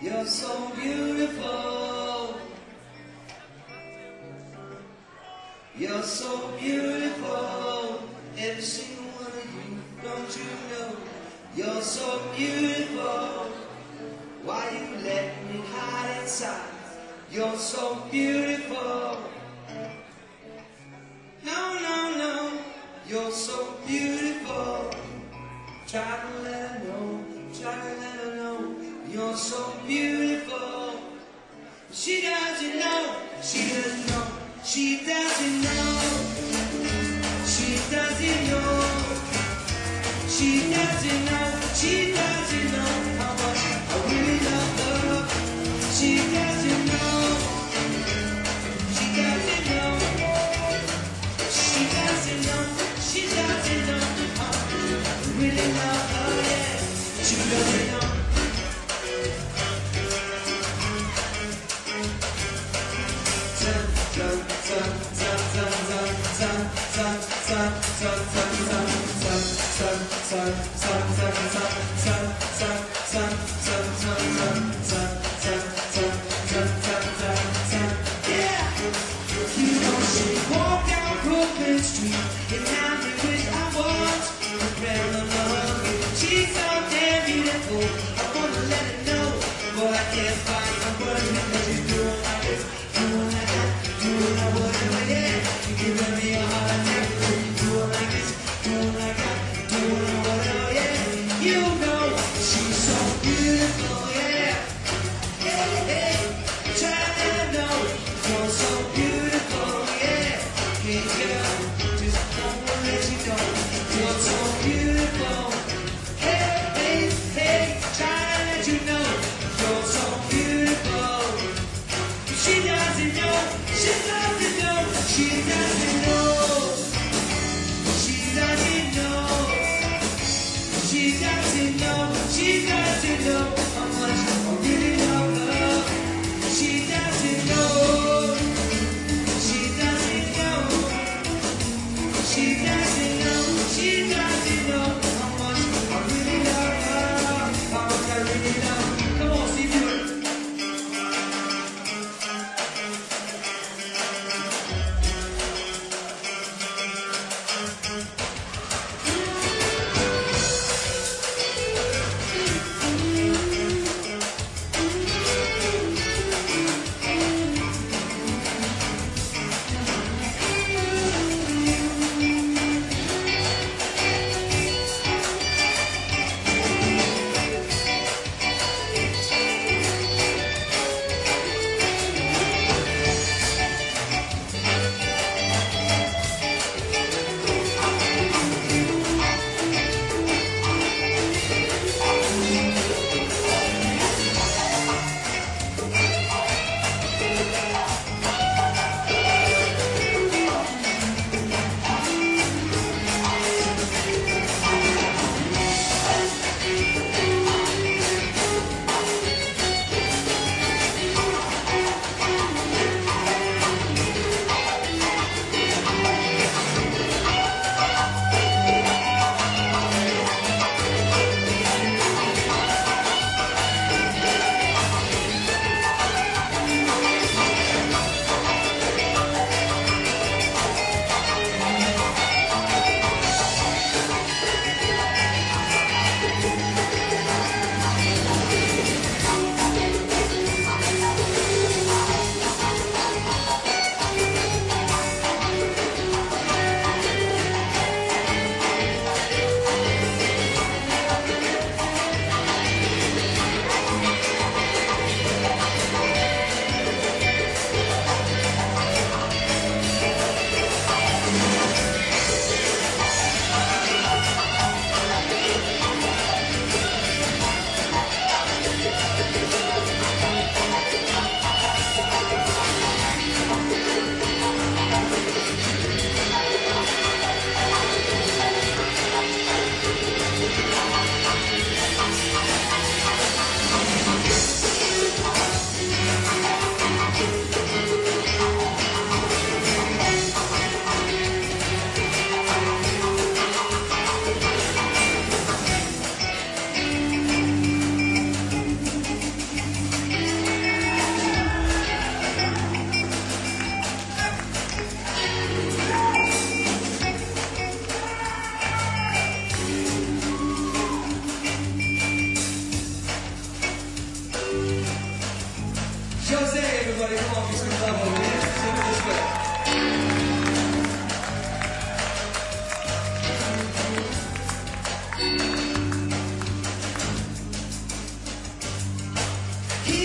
You're so beautiful. You're so beautiful. Every single one of you, don't you know? You're so beautiful. Why you let me hide inside? You're so beautiful. No, no, no. You're so beautiful. Try to let her know. Try to let her know. You're so beautiful. She doesn't know. She doesn't know. She doesn't know. She doesn't know. She She's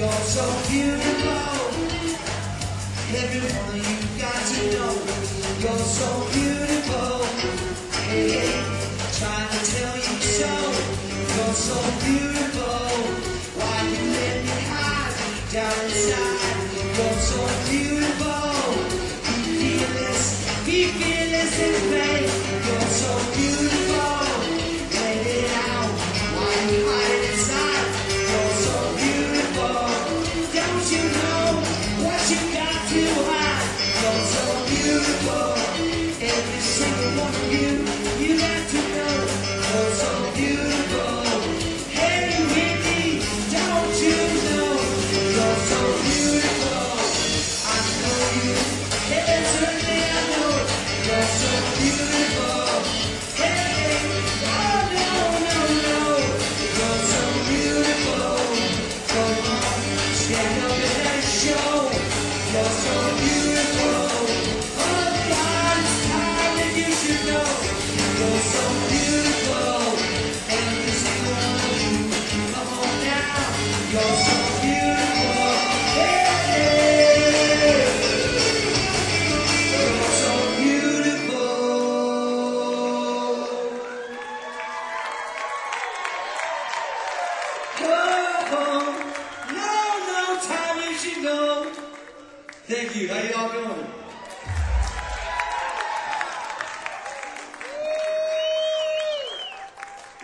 You're so beautiful. Every one of you got to know you're so so beautiful. Why you let me hide down inside?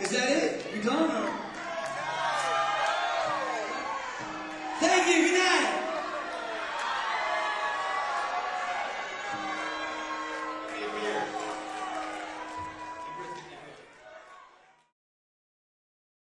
Is that it? You done?